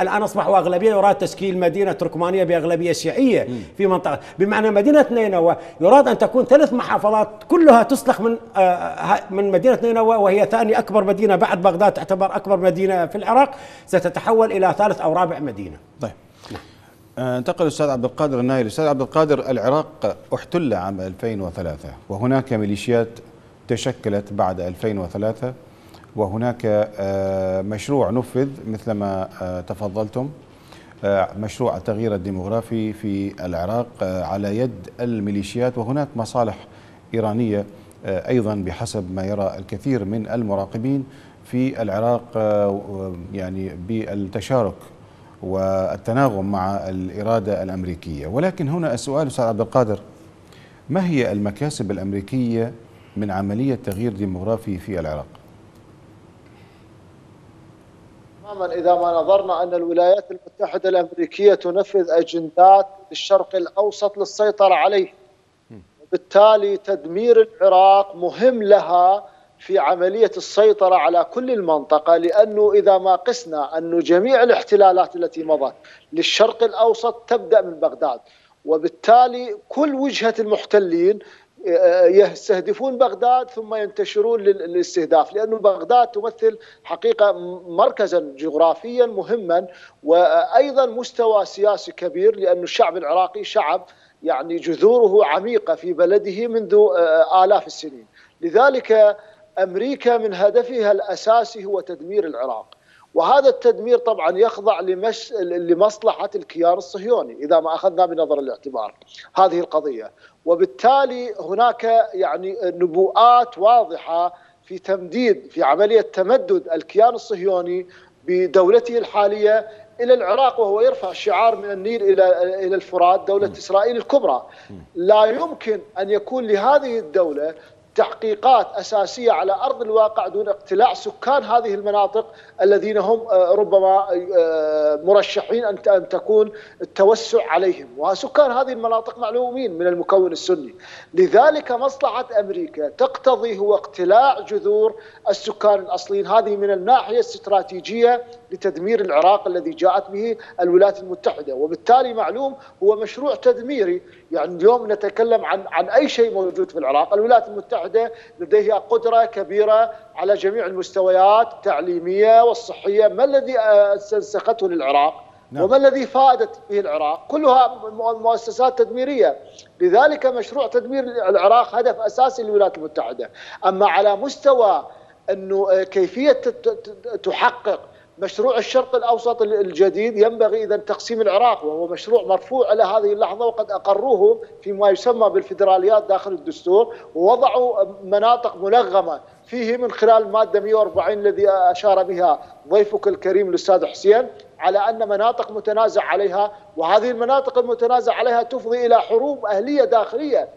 الآن أصبحوا أغلبية يراد تشكيل مدينة تركمانية بأغلبية شيعية في منطقة بمعنى مدينة نينوى يراد أن تكون ثلاث محافظات كلها تسلخ من آه من مدينة نينوى وهي ثاني أكبر مدينة بعد بغداد تعتبر أكبر مدينة في العراق ستتحول إلى ثالث أو رابع مدينة. طيب. آه، انتقل الأستاذ عبد القادر النايل، الاستاذ عبد القادر العراق احتل عام 2003 وهناك ميليشيات تشكلت بعد 2003 وهناك آه، مشروع نفذ مثلما آه، تفضلتم آه، مشروع التغيير الديمغرافي في العراق على يد الميليشيات وهناك مصالح إيرانية أيضا بحسب ما يرى الكثير من المراقبين في العراق يعني بالتشارك والتناغم مع الإرادة الأمريكية. ولكن هنا السؤال أستاذ عبد القادر ما هي المكاسب الأمريكية من عملية تغيير ديموغرافي في العراق. تماما إذا ما نظرنا أن الولايات المتحدة الأمريكية تنفذ أجندات للشرق الأوسط للسيطرة عليه وبالتالي تدمير العراق مهم لها في عملية السيطرة على كل المنطقة لأنه إذا ما قسنا أن جميع الاحتلالات التي مضت للشرق الأوسط تبدأ من بغداد وبالتالي كل وجهة المحتلين يستهدفون بغداد ثم ينتشرون للاستهداف لأن بغداد تمثل حقيقة مركزا جغرافيا مهما وأيضا مستوى سياسي كبير لأن الشعب العراقي شعب يعني جذوره عميقة في بلده منذ آه، آلاف السنين. لذلك أمريكا من هدفها الأساسي هو تدمير العراق. وهذا التدمير طبعا يخضع لمش... لمصلحة الكيان الصهيوني إذا ما أخذنا بنظر الاعتبار. هذه القضية. وبالتالي هناك يعني نبوءات واضحة في تمديد في عملية تمدد الكيان الصهيوني بدولته الحالية إلى العراق وهو يرفع شعار من النيل إلى إلى الفرات دولة إسرائيل الكبرى. لا يمكن أن يكون لهذه الدولة تحقيقات أساسية على أرض الواقع دون اقتلاع سكان هذه المناطق الذين هم آه، ربما آه، مرشحين أن تكون التوسع عليهم. وسكان هذه المناطق معلومين من المكون السني. لذلك مصلحة أمريكا تقتضي هو اقتلاع جذور السكان الأصليين. هذه من الناحية الاستراتيجية لتدمير العراق الذي جاءت به الولايات المتحدة. وبالتالي معلوم هو مشروع تدميري. يعني اليوم نتكلم عن عن أي شيء موجود في العراق. الولايات المتحدة لديها قدرة كبيرة على جميع المستويات التعليميه والصحية. ما الذي استنسخته للعراق؟ نعم. وما الذي فادت به العراق؟ كلها مؤسسات تدميرية. لذلك مشروع تدمير العراق هدف أساسي للولايات المتحدة. أما على مستوى إنه كيفية تحقق مشروع الشرق الأوسط الجديد ينبغي إذا تقسيم العراق وهو مشروع مرفوع إلى هذه اللحظة وقد أقروه فيما يسمى بالفدراليات داخل الدستور ووضعوا مناطق ملغمة فيه من خلال الماده 140 الذي أشار بها ضيفك الكريم الأستاذ حسين على أن مناطق متنازع عليها وهذه المناطق المتنازع عليها تفضي إلى حروب أهلية داخلية.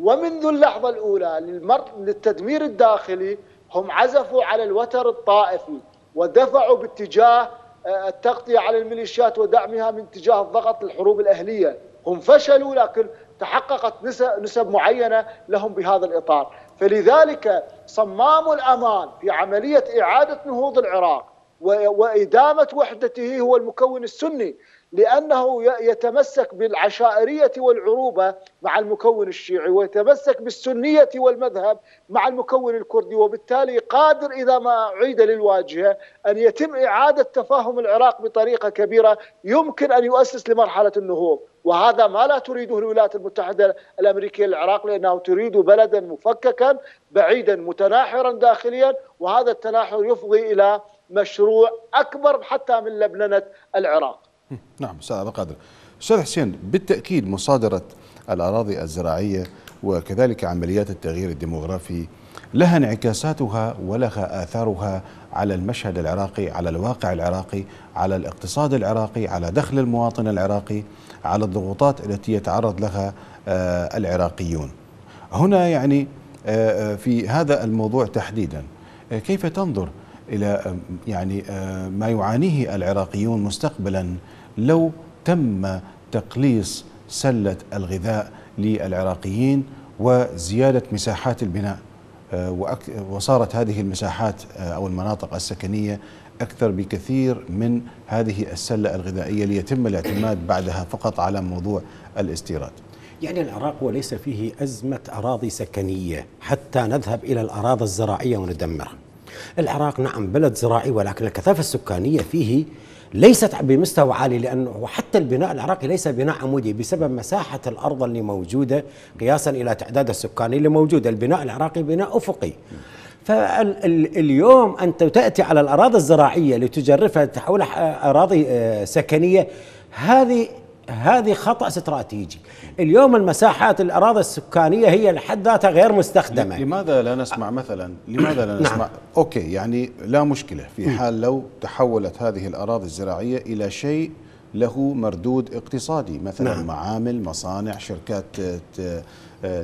ومنذ اللحظة الأولى للتدمير الداخلي هم عزفوا على الوتر الطائفي. ودفعوا باتجاه آه، التغطية على الميليشيات ودعمها من اتجاه الضغط للحروب الأهلية. هم فشلوا لكن تحققت نسب معينة لهم بهذا الإطار. فلذلك صمام الأمان في عملية إعادة نهوض العراق وإدامة وحدته هو المكون السني لأنه يتمسك بالعشائرية والعروبة مع المكون الشيعي ويتمسك بالسنية والمذهب مع المكون الكردي وبالتالي قادر إذا ما عيد للواجهة أن يتم إعادة تفاهم العراق بطريقة كبيرة يمكن أن يؤسس لمرحلة النهوض وهذا ما لا تريده الولايات المتحدة الأمريكية للعراق لأنه تريد بلدا مفككا بعيدا متناحرا داخليا وهذا التناحر يفضي إلى مشروع أكبر حتى من لبننة العراق. نعم أستاذ عبد القادر. أستاذ حسين بالتأكيد مصادرة الأراضي الزراعية وكذلك عمليات التغيير الديموغرافي لها انعكاساتها ولها آثارها على المشهد العراقي، على الواقع العراقي، على الاقتصاد العراقي، على دخل المواطن العراقي، على الضغوطات التي يتعرض لها آه، العراقيون. هنا يعني آه، آه، في هذا الموضوع تحديدا كيف تنظر إلى يعني ما يعانيه العراقيون مستقبلا لو تم تقليص سلة الغذاء للعراقيين وزيادة مساحات البناء وصارت هذه المساحات أو المناطق السكنية أكثر بكثير من هذه السلة الغذائية ليتم الاعتماد بعدها فقط على موضوع الاستيراد. يعني العراق وليس فيه أزمة أراضي سكنية حتى نذهب إلى الأراضي الزراعية وندمرها. العراق نعم بلد زراعي ولكن الكثافة السكانية فيه ليست بمستوى عالي لأنه حتى البناء العراقي ليس بناء عمودي بسبب مساحة الأرض اللي موجودة قياسا إلى تعداد السكاني اللي موجود البناء العراقي بناء أفقي. فاليوم أنت تأتي على الأراضي الزراعية لتجرفها تحولها أراضي آه، سكنية هذه هذه خطأ استراتيجي اليوم المساحات الأراضي السكانية هي لحد ذاتها غير مستخدمة. لماذا لا نسمع مثلا لماذا لا نسمع نعم. أوكي يعني لا مشكلة. في حال لو تحولت هذه الأراضي الزراعية إلى شيء له مردود اقتصادي مثلا نعم. معامل مصانع شركات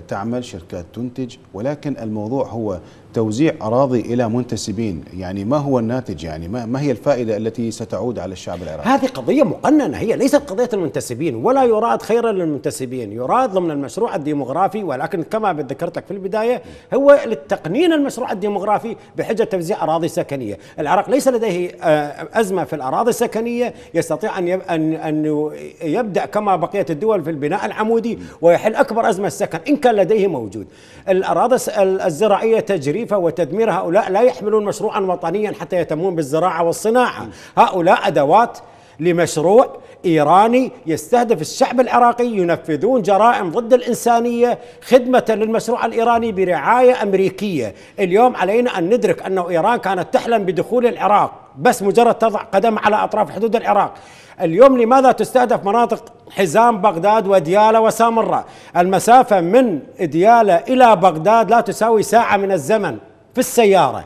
تعمل شركات تنتج. ولكن الموضوع هو توزيع أراضي إلى منتسبين. يعني ما هو الناتج؟ يعني ما, ما هي الفائدة التي ستعود على الشعب العراقي؟ هذه قضية مقننة. هي ليست قضية المنتسبين ولا يراد خيرا للمنتسبين. يراد ضمن المشروع الديمغرافي ولكن كما ذكرت لك في البداية هو للتقنين المشروع الديمغرافي بحجة توزيع أراضي سكنية. العراق ليس لديه آه، أزمة في الأراضي السكنية. يستطيع أن أن يبدأ كما بقية الدول في البناء العمودي ويحل أكبر أزمة السكن إن كان لديه موجود. الأراضي الزراعية تجري الوظيفة وتدمير هؤلاء لا يحملون مشروعا وطنيا حتى يهتمون بالزراعة والصناعة هؤلاء أدوات لمشروع إيراني يستهدف الشعب العراقي ينفذون جرائم ضد الإنسانية خدمة للمشروع الإيراني برعاية أمريكية، اليوم علينا أن ندرك انه إيران كانت تحلم بدخول العراق بس مجرد تضع قدم على أطراف حدود العراق. اليوم لماذا تستهدف مناطق حزام بغداد ودياله وسامراء؟ المسافة من دياله إلى بغداد لا تساوي ساعة من الزمن في السيارة.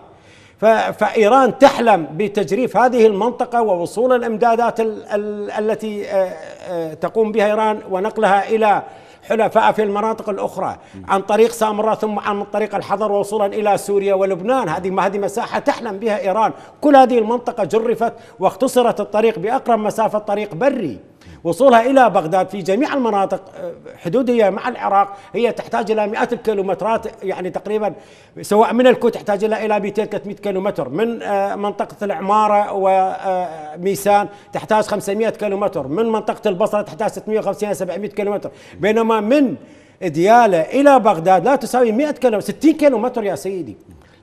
فإيران تحلم بتجريف هذه المنطقة ووصول الإمدادات التي آه، آه، تقوم بها إيران ونقلها إلى حلفاء في المناطق الأخرى عن طريق سامراء ثم عن طريق الحضر وصولا إلى سوريا ولبنان هذه هذه مساحة تحلم بها إيران كل هذه المنطقة جرفت واختصرت الطريق بأقرب مسافة طريق بري وصولها إلى بغداد في جميع المناطق آه، حدودية مع العراق هي تحتاج إلى مئات الكيلومترات يعني تقريبا سواء من الكويت تحتاج إلى 200 300 كيلومتر من آه، منطقة العمارة وميسان آه، تحتاج 500 كيلومتر من منطقة البصرة تحتاج 650 700 كيلومتر بينما من ديالى إلى بغداد لا تساوي 100 كيلو 60 كيلومتر يا سيدي.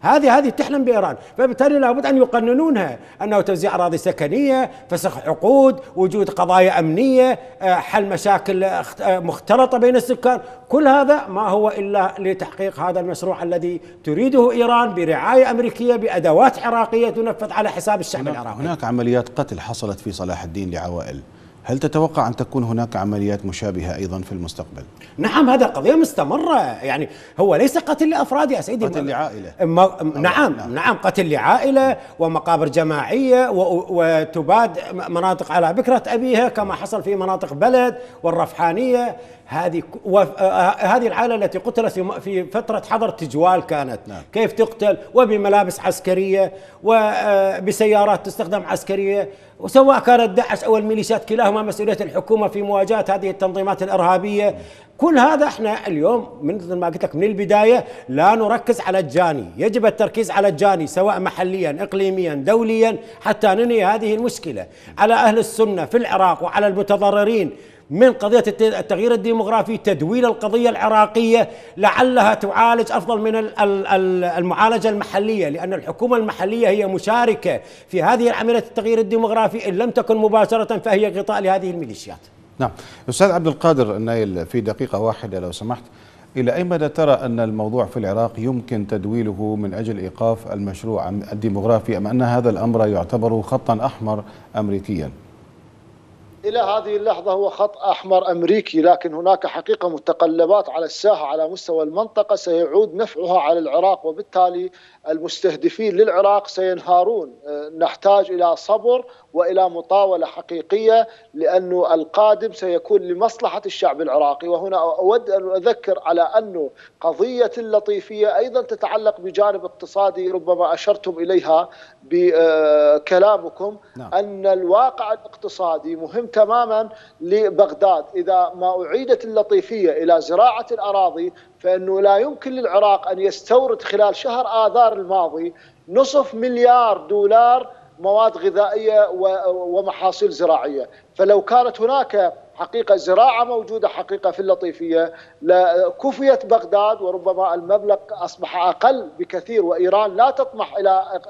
هذه هذه تحلم بإيران. فبالتالي لابد أن يقننونها أنه توزيع أراضي سكنية فسخ عقود وجود قضايا أمنية آه، حل مشاكل آه، مختلطة بين السكان. كل هذا ما هو إلا لتحقيق هذا المشروع الذي تريده إيران برعاية أمريكية بأدوات عراقية تنفذ على حساب الشعب العراقي. هناك عمليات قتل حصلت في صلاح الدين لعوائل. هل تتوقع أن تكون هناك عمليات مشابهة أيضا في المستقبل؟ نعم هذا قضية مستمرة. يعني هو ليس قتل لأفراد يا سيدي. قتل لعائلة. ما نعم, نعم. نعم قتل لعائلة ومقابر جماعية وتباد مناطق على بكرة أبيها كما حصل في مناطق بلد والرفحانية. هذه هذه العائلة التي قتلت في فترة حظر تجوال كانت. نعم. كيف تقتل؟ وبملابس عسكرية وبسيارات تستخدم عسكرية. وسواء كانت داعش أو الميليشيات كلاهما مسؤولية الحكومة في مواجهة هذه التنظيمات الإرهابية. كل هذا إحنا اليوم مثل ما قلت لك من البداية لا نركز على الجاني، يجب التركيز على الجاني سواء محليا، اقليميا، دوليا حتى ننهي هذه المشكلة، على أهل السنة في العراق وعلى المتضررين من قضية التغيير الديمغرافي تدويل القضية العراقية لعلها تعالج أفضل من المعالجة المحلية لأن الحكومة المحلية هي مشاركة في هذه العملية التغيير الديمغرافي إن لم تكن مباشرة فهي غطاء لهذه الميليشيات نعم أستاذ عبد القادر النايل في دقيقة واحدة لو سمحت إلى أي مدى ترى أن الموضوع في العراق يمكن تدويله من أجل إيقاف المشروع الديمغرافي أم أن هذا الأمر يعتبر خطا أحمر أمريكيا؟ إلى هذه اللحظة هو خط أحمر أمريكي لكن هناك حقيقة متقلبات على الساحة على مستوى المنطقة سيعود نفعها على العراق وبالتالي المستهدفين للعراق سينهارون آه، نحتاج إلى صبر وإلى مطاولة حقيقية لأنه القادم سيكون لمصلحة الشعب العراقي وهنا أود أن أذكر على أنه قضية اللطيفيه أيضا تتعلق بجانب اقتصادي ربما أشرتم إليها بكلامكم نعم. أن الواقع الاقتصادي مهم تماما لبغداد إذا ما أعيدت اللطيفية إلى زراعة الأراضي فإنه لا يمكن للعراق أن يستورد خلال شهر آذار الماضي نصف مليار دولار مواد غذائية ومحاصيل زراعية، فلو كانت هناك حقيقة زراعة موجودة حقيقة في اللطيفية كفيت بغداد وربما المبلغ أصبح أقل بكثير وإيران لا تطمح إلى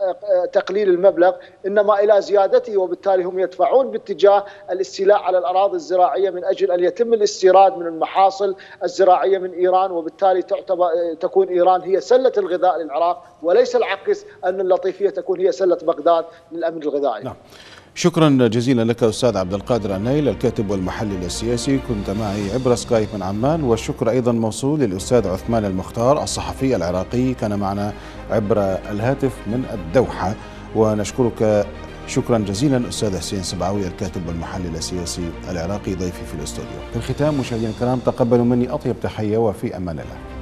تقليل المبلغ إنما إلى زيادته وبالتالي هم يدفعون باتجاه الاستيلاء على الأراضي الزراعية من أجل أن يتم الاستيراد من المحاصل الزراعية من إيران وبالتالي تعتبر تكون إيران هي سلة الغذاء للعراق وليس العكس أن اللطيفية تكون هي سلة بغداد للأمن الغذائي نعم. شكرا جزيلا لك أستاذ عبد القادر النيل الكاتب والمحلل السياسي. كنت معي عبر سكايب من عمان والشكر أيضا موصول للأستاذ عثمان المختار الصحفي العراقي. كان معنا عبر الهاتف من الدوحة. ونشكرك شكرا جزيلا أستاذ حسين سبعوي الكاتب والمحلل السياسي العراقي ضيفي في الاستوديو. في الختام مشاهدينا الكرام تقبلوا مني أطيب تحية وفي أمان الله.